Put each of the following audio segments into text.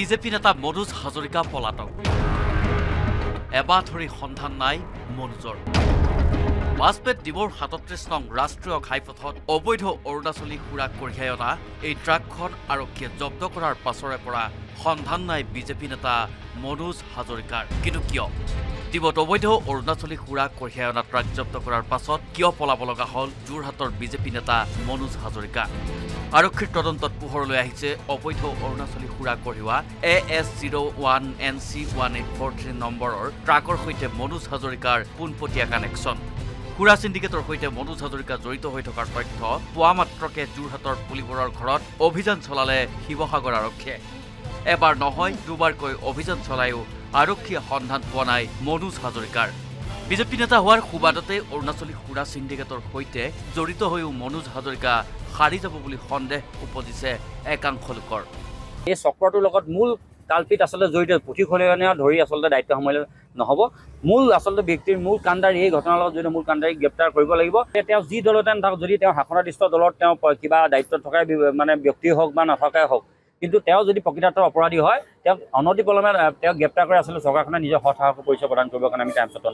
BJP নেতা মনোজ হাজৰিকা পলাতক। এবাৰ ধৰি সন্ধান নাই মনোজৰ। বাজপেট ডিমৌৰ সাতত্ৰিছ নং ৰাষ্ট্ৰীয় ঘাইপথত অবৈধ অৰুণাচলী সুৰা কঢ়িয়াই অনা এই ট্ৰাকখন আৰক্ষীয়ে জব্দ কৰাৰ পাছৰে পৰা সন্ধান নাই বিজেপি নেতা মনোজ হাজৰিকাৰ। কিন্তু কিয়? ডিমৌত অবৈধ অৰুণাচলী সুৰা কঢ়িয়াই অনা ট্ৰাক জব্দ কৰাৰ পাছত কিয় পলাব লগা হ'ল? যোৰহাটৰ বিজেপি নেতা মনোজ হাজৰিকা। আৰক্ষীৰ তদন্তত পোহৰলৈ আহিছে অবৈধ অৰুণাচলী সুৰা কঢ়িওৱা A S zero' one N C one eight four three নম্বৰৰ ট্ৰাকৰ সৈতে মনোজ হাজৰিকাৰ পোনপটীয়া কানেকশ্যন। সুৰা চিণ্ডিকেটৰ সৈতে মনোজ হাজৰিকা জড়িত হৈ থকাৰ তথ্য পোৱা মাত্ৰকে যোৰহাটৰ পুলিবোৰৰ ঘৰত অভিযান চলালে শিৱসাগৰ আৰক্ষীয়ে। এবাৰ নহয় দুবাৰকৈ অভিযান চলায়ো আৰক্ষীয়ে সন্ধান পোৱা নাই মনোজ হাজৰিকাৰ। বিজেপি নেতা হোৱাৰ সুবাদতে অৰুণাচলী সুৰা চিণ্ডিকেটৰ সৈতে জড়িত হৈও মনোজ হাজৰিকা সাৰি যাব বুলি সন্দেহ উপজিছে একাংশ লোকৰ। এই চক্ৰটোৰ লগত মূল কালপিত আচলতে জড়িত পুথিখনিয়া ধৰি আচলতে দায়িত্ব সম্ভালিলে নহ'ব। মূল আচলতে ব্যক্তিৰ মূল কাণ্ডাৰী এই ঘটনাৰ লগত জড়িত মূল কাণ্ডাৰীক গ্ৰেপ্তাৰ কৰিব লাগিব। তেওঁ যি দলতে নাথাকক যদি তেওঁ শাসনাধিষ্ঠ দলত তেওঁ কিবা দায়িত্বত থকাই মানে ব্যক্তি হওক বা নথকাই হওক কিন্তু তেওঁ যদি প্ৰকৃতাৰ্থ অপৰাধী হয় তেওঁক অনতিপলমে আহ, তেওঁক গ্ৰেপ্তাৰ কৰি আচলতে চৰকাৰখনে নিজৰ সৎসাহসৰ পৰিচয় প্ৰদান কৰিবৰ কাৰণে আমি টাইমছত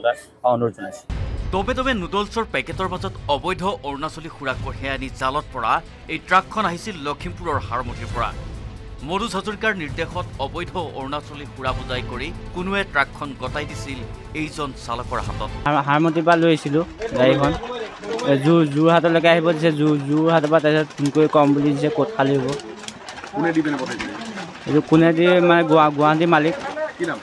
অনুৰোধ জনাইছোঁ। দবে দবে নুডলছৰ পেকেটৰ মাজত অবৈধ অৰুণাচলী সুৰা কঢ়িয়াই আনি জালত পৰা এই ট্ৰাকখন আহিছিল লখিমপুৰৰ হাৰমতিৰ পৰা। মনোজ হাজৰিকাৰ নিৰ্দেশত অবৈধ অৰুণাচলী সুৰা বুজাই কৰি কোনোৱে ট্ৰাকখন গতাই দিছিল এইজন চালকৰ হাতত। হাৰ- হাৰমতিৰ পৰা লৈ আহিছিলোঁ গাড়ীখন। যোৰহাটলৈকে আহিব দিছে। যোৰ যোৰহাটৰ পৰা তাৰপিছত ফোন কৰি ক'ম বুলি দিছে ক'ত খালী হ'ব। কোনে দি পিনে পঠাইছিলে? এইটো কোনে দিয়ে মানে গুৱা গুৱাহাটীৰ মালিক। কি নাম?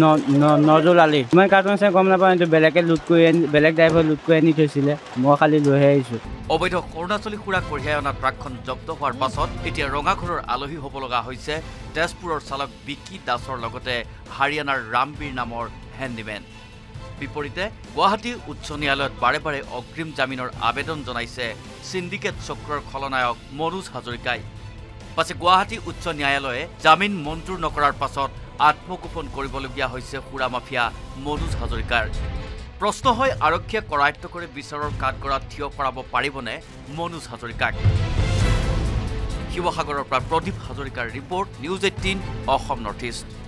ন ন- নজৰুল আলি। মই কাৰ্টুন আছে গম নাপাওঁ এইটো বেলেগে লুট কৰি আনি বেলেগ ড্ৰাইভাৰে লুট কৰি আনি থৈছিলে। মই খালি লৈহে আহিছোঁ। অবৈধ অৰুণাচলী সুৰা কঢ়িয়াই অনা ট্ৰাকখন জব্দ হোৱাৰ পাছত এতিয়া ৰঙাঘৰৰ আলহী হ'ব লগা হৈছে তেজপুৰৰ চালক বিকি দাসৰ লগতে হাৰিয়ানাৰ ৰামবীৰ নামৰ হেণ্ডিমেন। বিপৰীতে গুৱাহাটী উচ্চ ন্যায়ালয়ত বাৰে বাৰে অগ্ৰিম জামিনৰ আবেদন জনাইছে চিণ্ডিকেট চক্ৰৰ খলনায়ক মনোজ হাজৰিকাই। পাছে গুৱাহাটী উচ্চ ন্যায়ালয়ে জামিন মঞ্জুৰ নকৰাৰ পাছত আত্মগোপন কৰিবলগীয়া হৈছে সুৰা মাফিয়া মনোজ হাজৰিকাৰ। প্ৰশ্ন হয় আৰক্ষীয়ে কৰায়ত্ব কৰি বিচাৰৰ কাঠগড়াত থিয় কৰাব পাৰিবনে মনোজ হাজৰিকাক? শিৱসাগৰৰ পৰা প্ৰদীপ হাজৰিকাৰ report news eighteen Assam north east.